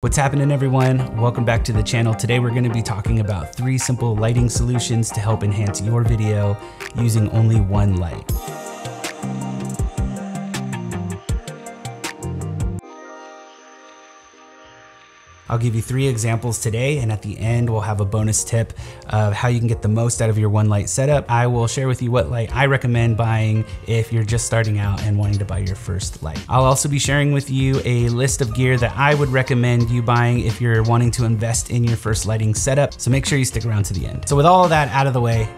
What's happening everyone? Welcome back to the channel. Today we're gonna to be talking about three simple lighting solutions to help enhance your video using only one light. I'll give you three examples today, and at the end, we'll have a bonus tip of how you can get the most out of your one light setup. I will share with you what light I recommend buying if you're just starting out and wanting to buy your first light. I'll also be sharing with you a list of gear that I would recommend you buying if you're wanting to invest in your first lighting setup. So make sure you stick around to the end. So with all that out of the way,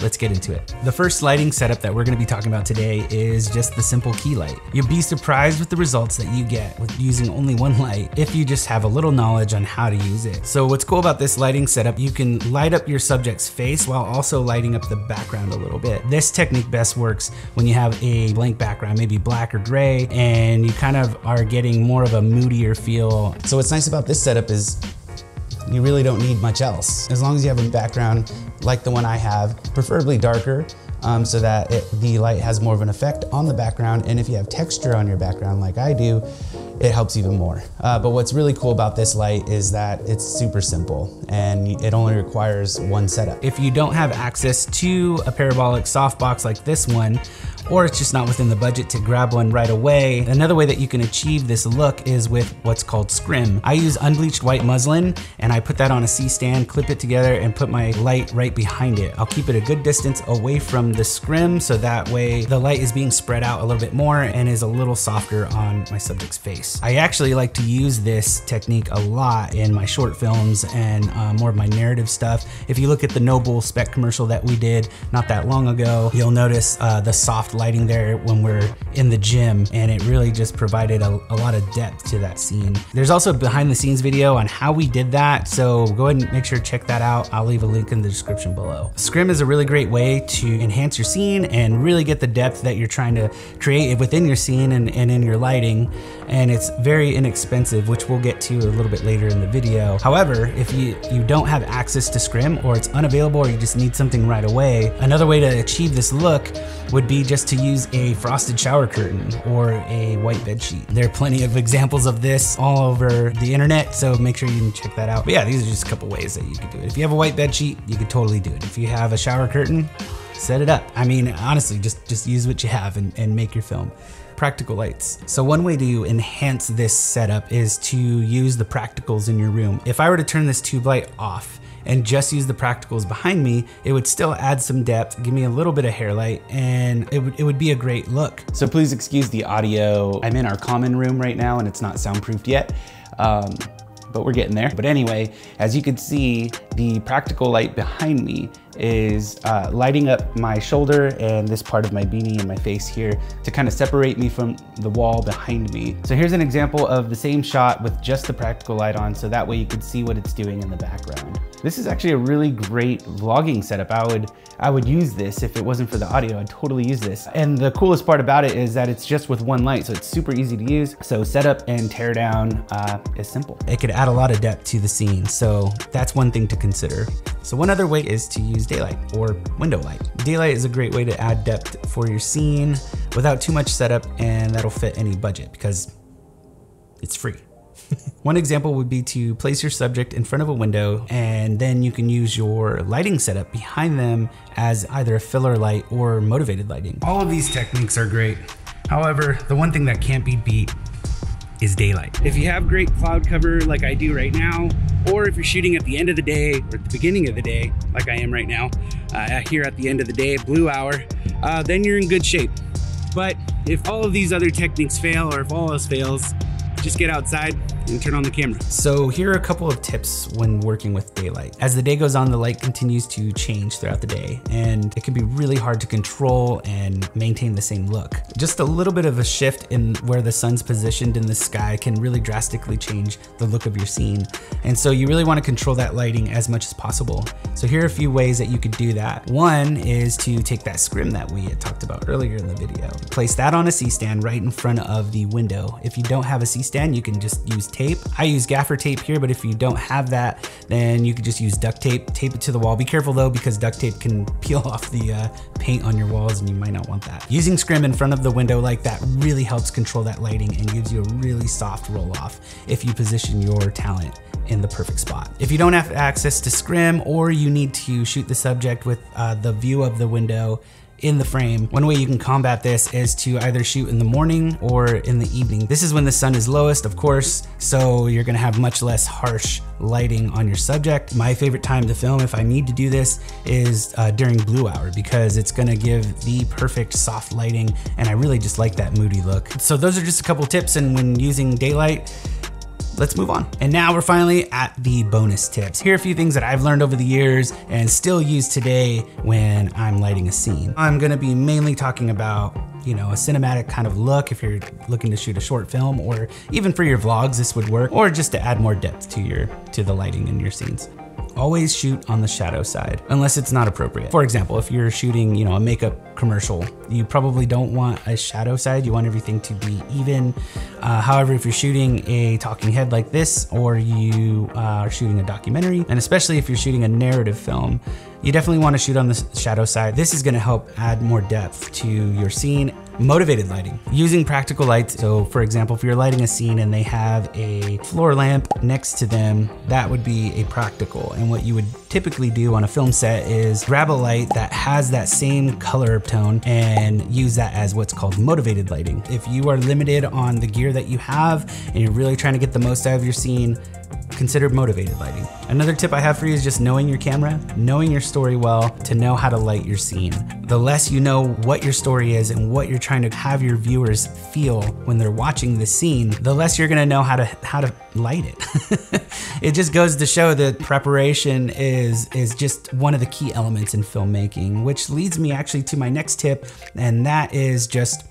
let's get into it. The first lighting setup that we're gonna be talking about today is just the simple key light. You'll be surprised with the results that you get with using only one light if you just have a little knowledge on how to use it. So what's cool about this lighting setup, you can light up your subject's face while also lighting up the background a little bit. This technique best works when you have a blank background, maybe black or gray, and you kind of are getting more of a moodier feel. So what's nice about this setup is you really don't need much else. As long as you have a background like the one I have, preferably darker, um, so that it, the light has more of an effect on the background. And if you have texture on your background like I do, it helps even more. Uh, but what's really cool about this light is that it's super simple and it only requires one setup. If you don't have access to a parabolic softbox like this one, or it's just not within the budget to grab one right away. Another way that you can achieve this look is with what's called scrim. I use unbleached white muslin and I put that on a C-stand, clip it together and put my light right behind it. I'll keep it a good distance away from the scrim so that way the light is being spread out a little bit more and is a little softer on my subject's face. I actually like to use this technique a lot in my short films and uh, more of my narrative stuff. If you look at the NoBull spec commercial that we did not that long ago, you'll notice uh, the soft lighting there when we're in the gym and it really just provided a, a lot of depth to that scene. There's also a behind the scenes video on how we did that, so go ahead and make sure to check that out. I'll leave a link in the description below. Scrim is a really great way to enhance your scene and really get the depth that you're trying to create within your scene and, and in your lighting. And it's very inexpensive, which we'll get to a little bit later in the video. However, if you, you don't have access to Scrim or it's unavailable or you just need something right away, another way to achieve this look would be just to use a frosted shower curtain or a white bed sheet. There are plenty of examples of this all over the internet, so make sure you can check that out. But yeah, these are just a couple ways that you could do it. If you have a white bed sheet, you could totally do it. If you have a shower curtain, set it up. I mean, honestly, just, just use what you have and, and make your film practical lights. So one way to enhance this setup is to use the practicals in your room. If I were to turn this tube light off and just use the practicals behind me, it would still add some depth, give me a little bit of hair light, and it would, it would be a great look. So please excuse the audio. I'm in our common room right now and it's not soundproofed yet. Um, but we're getting there. But anyway, as you can see, the practical light behind me is uh, lighting up my shoulder and this part of my beanie and my face here to kind of separate me from the wall behind me. So here's an example of the same shot with just the practical light on so that way you could see what it's doing in the background. This is actually a really great vlogging setup. I would, I would use this if it wasn't for the audio, I'd totally use this. And the coolest part about it is that it's just with one light, so it's super easy to use. So setup and tear down uh, is simple. It could add a lot of depth to the scene, so that's one thing to consider. So one other way is to use daylight or window light. Daylight is a great way to add depth for your scene without too much setup and that'll fit any budget because it's free. One example would be to place your subject in front of a window and then you can use your lighting setup behind them as either a filler light or motivated lighting. All of these techniques are great. However, the one thing that can't be beat is daylight. If you have great cloud cover like I do right now, or if you're shooting at the end of the day or at the beginning of the day, like I am right now, uh, here at the end of the day, blue hour, uh, then you're in good shape. But if all of these other techniques fail, or if all else fails, just get outside and turn on the camera. So here are a couple of tips when working with daylight. As the day goes on, the light continues to change throughout the day and it can be really hard to control and maintain the same look. Just a little bit of a shift in where the sun's positioned in the sky can really drastically change the look of your scene. And so you really wanna control that lighting as much as possible. So here are a few ways that you could do that. One is to take that scrim that we had talked about earlier in the video. Place that on a C-stand right in front of the window. If you don't have a C-stand, you can just use tape. I use gaffer tape here, but if you don't have that, then you could just use duct tape, tape it to the wall. Be careful though, because duct tape can peel off the uh, paint on your walls and you might not want that. Using scrim in front of the window like that really helps control that lighting and gives you a really soft roll off if you position your talent in the perfect spot. If you don't have access to scrim or you need to shoot the subject with uh, the view of the window in the frame. One way you can combat this is to either shoot in the morning or in the evening. This is when the sun is lowest, of course, so you're gonna have much less harsh lighting on your subject. My favorite time to film, if I need to do this, is uh, during blue hour because it's gonna give the perfect soft lighting and I really just like that moody look. So those are just a couple tips and when using daylight, let's move on. And now we're finally at the bonus tips. Here are a few things that I've learned over the years and still use today when I'm lighting a scene. I'm gonna be mainly talking about you know, a cinematic kind of look if you're looking to shoot a short film or even for your vlogs this would work or just to add more depth to your to the lighting in your scenes always shoot on the shadow side unless it's not appropriate. For example, if you're shooting, you know, a makeup commercial, you probably don't want a shadow side. You want everything to be even. Uh, however, if you're shooting a talking head like this, or you uh, are shooting a documentary, and especially if you're shooting a narrative film, you definitely want to shoot on the shadow side. This is going to help add more depth to your scene motivated lighting using practical lights. So for example, if you're lighting a scene and they have a floor lamp next to them, that would be a practical. And what you would typically do on a film set is grab a light that has that same color tone and use that as what's called motivated lighting. If you are limited on the gear that you have and you're really trying to get the most out of your scene, consider motivated lighting. Another tip I have for you is just knowing your camera, knowing your story well to know how to light your scene. The less you know what your story is and what you're trying to have your viewers feel when they're watching the scene, the less you're gonna know how to how to light it. it just goes to show that preparation is is just one of the key elements in filmmaking, which leads me actually to my next tip, and that is just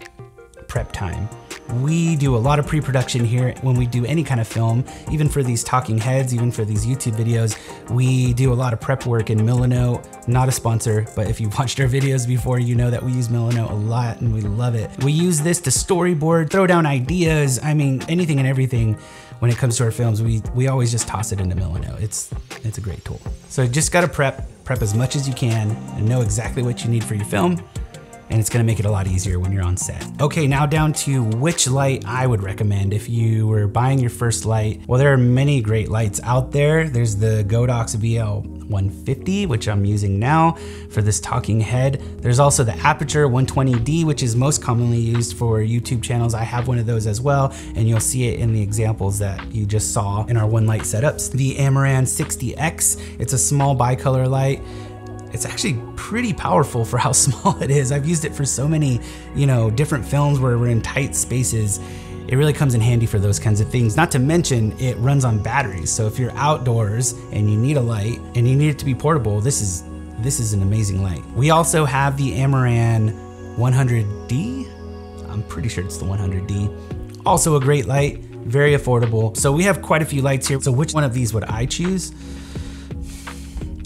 prep time. We do a lot of pre-production here when we do any kind of film, even for these talking heads, even for these YouTube videos, we do a lot of prep work in Milanote, not a sponsor, but if you've watched our videos before, you know that we use Milanote a lot and we love it. We use this to storyboard, throw down ideas, I mean, anything and everything when it comes to our films, we, we always just toss it into Milanote. It's, it's a great tool. So just gotta prep, prep as much as you can and know exactly what you need for your film and it's gonna make it a lot easier when you're on set. Okay, now down to which light I would recommend if you were buying your first light. Well, there are many great lights out there. There's the Godox VL150, which I'm using now for this talking head. There's also the Aputure 120D, which is most commonly used for YouTube channels. I have one of those as well, and you'll see it in the examples that you just saw in our one light setups. The Amaran 60X, it's a small bicolor light it's actually pretty powerful for how small it is. I've used it for so many, you know, different films where we're in tight spaces. It really comes in handy for those kinds of things. Not to mention, it runs on batteries. So if you're outdoors and you need a light and you need it to be portable, this is this is an amazing light. We also have the Amaran 100D. I'm pretty sure it's the 100D. Also a great light, very affordable. So we have quite a few lights here. So which one of these would I choose?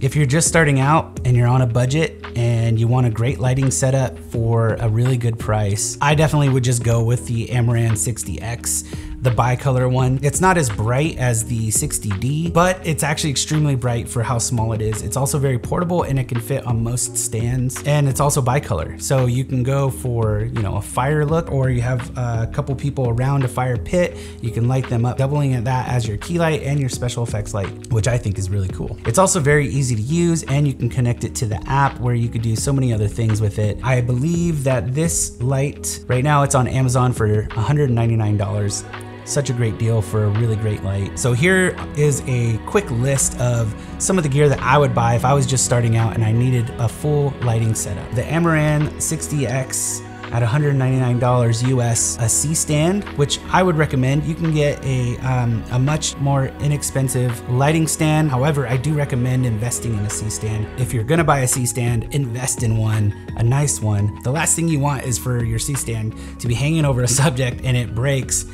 If you're just starting out and you're on a budget and you want a great lighting setup for a really good price, I definitely would just go with the Amaran 60X the bicolor one. It's not as bright as the 60D, but it's actually extremely bright for how small it is. It's also very portable and it can fit on most stands and it's also bicolor. So you can go for, you know, a fire look or you have a couple people around a fire pit, you can light them up, doubling that as your key light and your special effects light, which I think is really cool. It's also very easy to use and you can connect it to the app where you could do so many other things with it. I believe that this light, right now it's on Amazon for $199 such a great deal for a really great light. So here is a quick list of some of the gear that I would buy if I was just starting out and I needed a full lighting setup. The Amaran 60X at $199 US a C stand, which I would recommend. You can get a, um, a much more inexpensive lighting stand. However, I do recommend investing in a C stand. If you're gonna buy a C stand, invest in one, a nice one. The last thing you want is for your C stand to be hanging over a subject and it breaks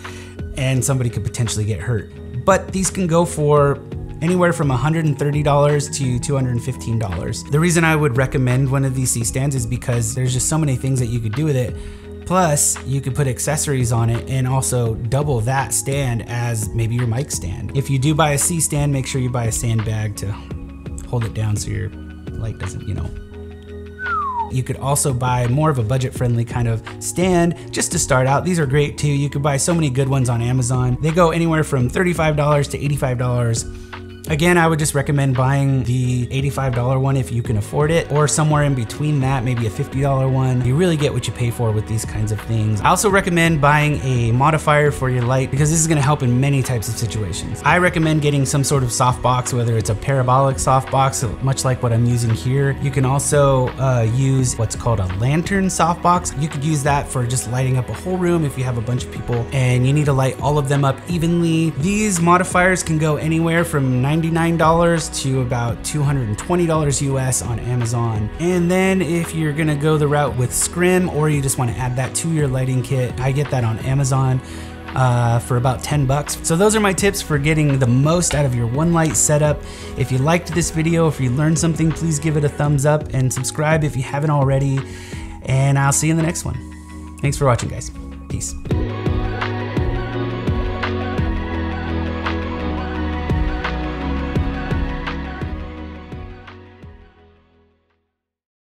and somebody could potentially get hurt. But these can go for anywhere from $130 to $215. The reason I would recommend one of these C stands is because there's just so many things that you could do with it. Plus, you could put accessories on it and also double that stand as maybe your mic stand. If you do buy a C stand, make sure you buy a sandbag to hold it down so your light doesn't, you know, you could also buy more of a budget friendly kind of stand just to start out. These are great too. You could buy so many good ones on Amazon. They go anywhere from $35 to $85 Again, I would just recommend buying the $85 one if you can afford it, or somewhere in between that, maybe a $50 one. You really get what you pay for with these kinds of things. I also recommend buying a modifier for your light because this is gonna help in many types of situations. I recommend getting some sort of softbox, whether it's a parabolic softbox, much like what I'm using here. You can also uh, use what's called a lantern softbox. You could use that for just lighting up a whole room if you have a bunch of people and you need to light all of them up evenly. These modifiers can go anywhere from 90 $99 to about $220 US on Amazon. And then if you're gonna go the route with Scrim or you just wanna add that to your lighting kit, I get that on Amazon. Uh, for about 10 bucks. So those are my tips for getting the most out of your one light setup. If you liked this video, if you learned something, please give it a thumbs up and subscribe if you haven't already. And I'll see you in the next one. Thanks for watching guys. Peace.